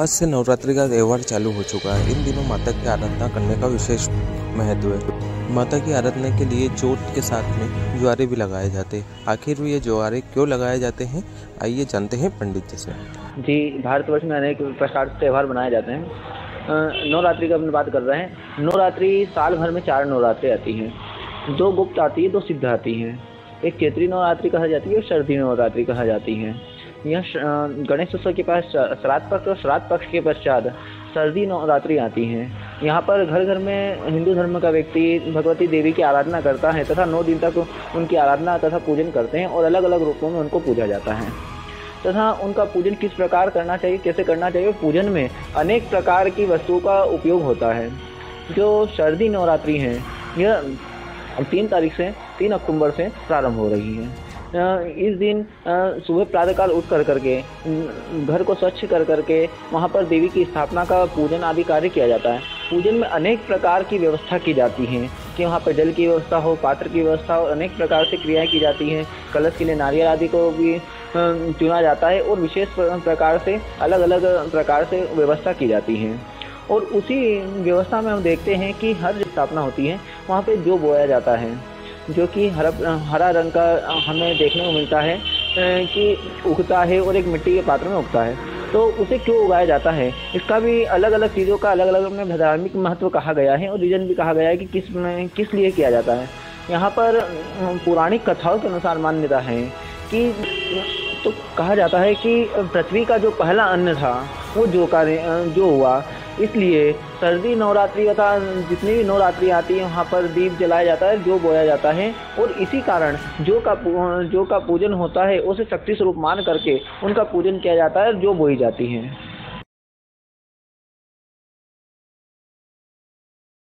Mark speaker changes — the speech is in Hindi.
Speaker 1: आज से नवरात्रि का त्यौहार चालू हो चुका है। इन दिनों माता की आराधना करने का विशेष महत्व है। माता की आराधना के लिए जोत के साथ में ज्वारे भी लगाए जाते हैं। आखिर ये ज्वारे क्यों लगाए जाते हैं? आइए जानते हैं पंडित जी से।
Speaker 2: जी, भारतवर्ष में अनेक प्रकार के त्यौहार मनाए जाते हैं। नवरात्रि का अपनी बात कर रहे हैं। नवरात्रि साल भर में चार नवरात्रि आती हैं। दो गुप्त आती है, दो सिद्ध आती हैं। एक चैत्री नवरात्रि कहा जाती है और सर्दी नवरात्रि कहा जाती है। यह गणेश उत्सव के पास श्राद्ध पक्ष और श्राद्ध पक्ष के पश्चात सर्दी नवरात्रि आती हैं। यहाँ पर घर घर में हिंदू धर्म का व्यक्ति भगवती देवी की आराधना करता है तथा नौ दिन तक उनकी आराधना तथा पूजन करते हैं और अलग अलग रूपों में उनको पूजा जाता है। तथा उनका पूजन किस प्रकार करना चाहिए, कैसे करना चाहिए पूजन में अनेक प्रकार की वस्तुओं का उपयोग होता है। जो सर्दी नवरात्रि हैं, यह तीन तारीख से, तीन अक्टूबर से प्रारंभ हो रही है। इस दिन सुबह प्रातःकाल उठ कर करके घर को स्वच्छ कर करके, वहाँ पर देवी की स्थापना का पूजन आदि कार्य किया जाता है। पूजन में अनेक प्रकार की व्यवस्था की जाती है, कि वहाँ पर जल की व्यवस्था हो, पात्र की व्यवस्था हो, अनेक प्रकार से क्रियाएँ की जाती हैं। कलश के लिए नारियल आदि को भी चुना जाता है और विशेष प्रकार से अलग अलग प्रकार से व्यवस्था की जाती है। और उसी व्यवस्था में हम देखते हैं कि हर स्थापना होती है, वहाँ पे जो बोया जाता है। जो कि हरा हरा रंग का हमें देखने को मिलता है कि उगता है और एक मिट्टी के पात्र में उगता है। तो उसे क्यों उगाया जाता है? इसका भी अलग अलग चीज़ों का अलग अलग में धार्मिक महत्व कहा गया है और रीजन भी कहा गया है कि किसमें, किस लिए किया जाता है। यहाँ पर पौराणिक कथाओं के अनुसार मान्यता है कि तो कहा जाता है कि पृथ्वी का जो पहला अन्न था, वो जो कार्य जो हुआ इसलिए सर्दी, नवरात्रि तथा जितनी भी नवरात्रि आती है, वहाँ पर दीप जलाया जाता है, जो बोया जाता है। और इसी कारण जो का जो का पूजन होता है, उसे शक्ति स्वरूप मान करके उनका पूजन किया जाता है, जो बोई जाती है।